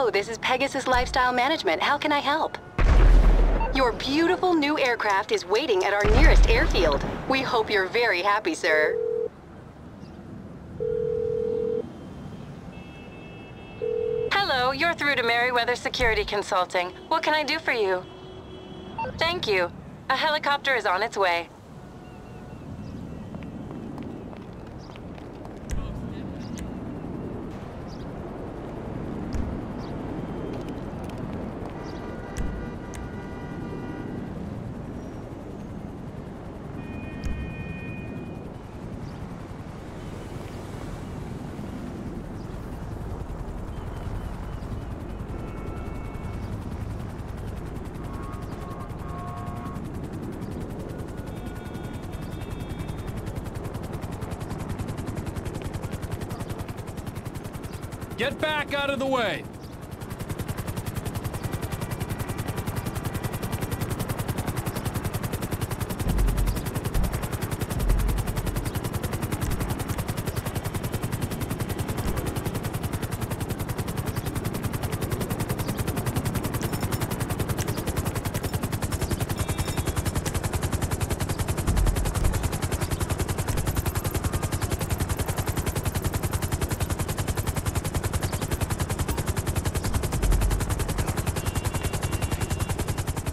Hello, this is Pegasus Lifestyle Management. How can I help? Your beautiful new aircraft is waiting at our nearest airfield. We hope you're very happy, sir. Hello, you're through to Merryweather Security Consulting. What can I do for you? Thank you. A helicopter is on its way. Get back out of the way!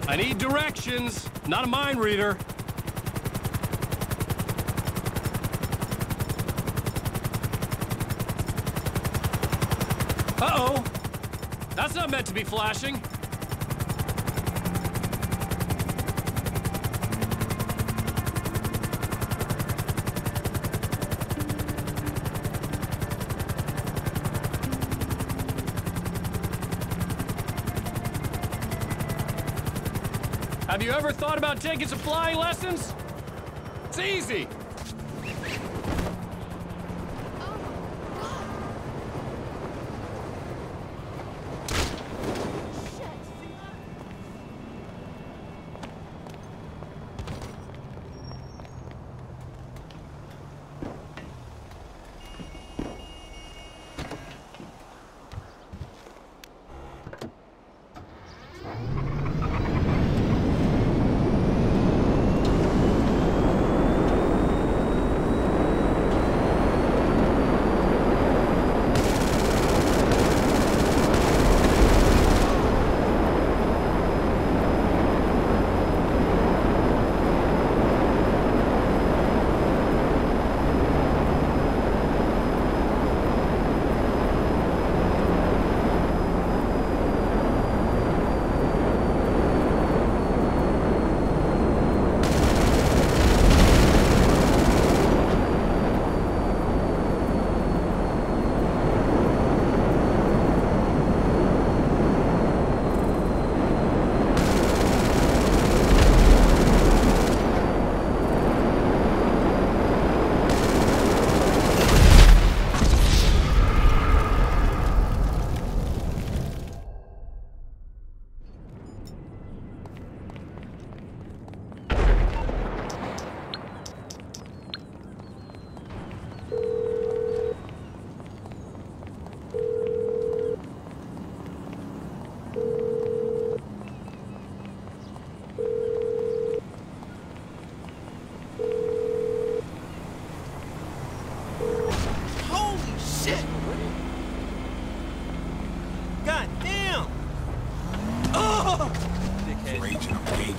I need directions, not a mind reader. Uh-oh! That's not meant to be flashing. Have you ever thought about taking some flying lessons? It's easy.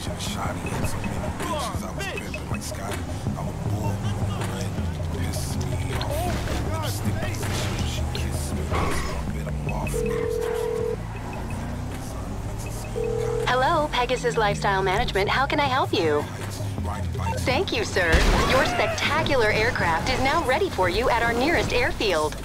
I'm aging, a shotty hit so many bitches. I was pimping like Scotty. I'm a bull, red, piss me off. Stick position, she kiss me. A bit of off, Hello, Pegasus Lifestyle Management. How can I help you? Thank you, sir. Your spectacular aircraft is now ready for you at our nearest airfield.